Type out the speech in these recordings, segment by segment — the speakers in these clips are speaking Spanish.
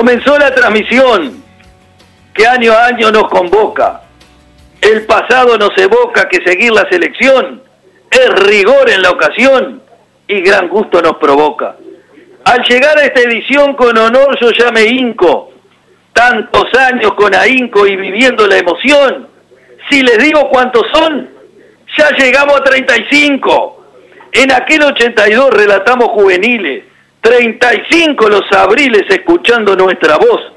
Comenzó la transmisión que año a año nos convoca. El pasado nos evoca que seguir la selección es rigor en la ocasión y gran gusto nos provoca. Al llegar a esta edición con honor yo ya me hinco, tantos años con ahínco y viviendo la emoción. Si les digo cuántos son, ya llegamos a 35. En aquel 82 relatamos juveniles, 35 los abriles escuchando nuestra voz.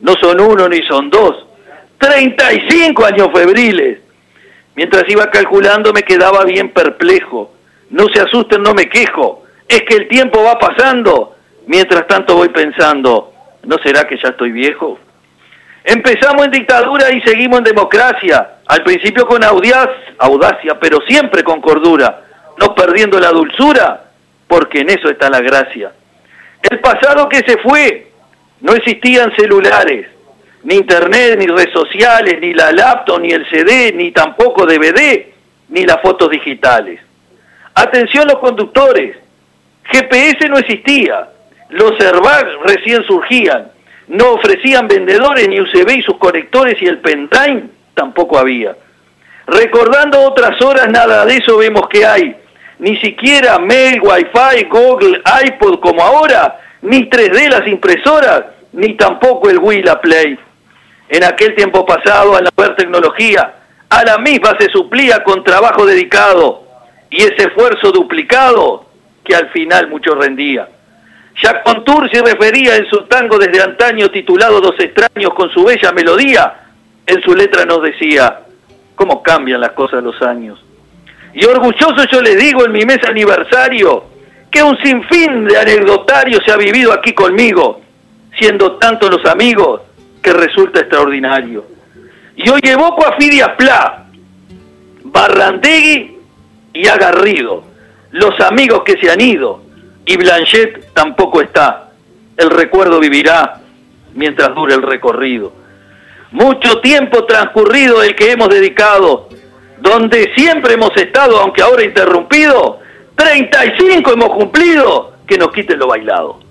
No son uno ni son dos. 35 años febriles. Mientras iba calculando me quedaba bien perplejo. No se asusten, no me quejo. Es que el tiempo va pasando. Mientras tanto voy pensando, ¿no será que ya estoy viejo? Empezamos en dictadura y seguimos en democracia. Al principio con audacia, audacia, pero siempre con cordura. No perdiendo la dulzura, porque en eso está la gracia. El pasado que se fue, no existían celulares, ni internet, ni redes sociales, ni la laptop, ni el CD, ni tampoco DVD, ni las fotos digitales. Atención los conductores, GPS no existía, los airbags recién surgían, no ofrecían vendedores ni USB y sus conectores y el pendrive tampoco había. Recordando otras horas, nada de eso vemos que hay. Ni siquiera mail, wifi, Google, iPod como ahora, ni 3D las impresoras, ni tampoco el Wii la Play. En aquel tiempo pasado, al no haber tecnología, a la misma se suplía con trabajo dedicado y ese esfuerzo duplicado que al final mucho rendía. Jacques Contour se refería en su tango desde antaño titulado Dos extraños con su bella melodía, en su letra nos decía, cómo cambian las cosas los años. Y orgulloso yo le digo en mi mes aniversario, que un sinfín de anecdotarios se ha vivido aquí conmigo, siendo tantos los amigos que resulta extraordinario. Y hoy evoco a Fidia Pla, Barrandegui y a Garrido, los amigos que se han ido, y Blanchet tampoco está. El recuerdo vivirá mientras dure el recorrido. Mucho tiempo transcurrido el que hemos dedicado, donde siempre hemos estado, aunque ahora interrumpido, 35 hemos cumplido, que nos quiten lo bailado.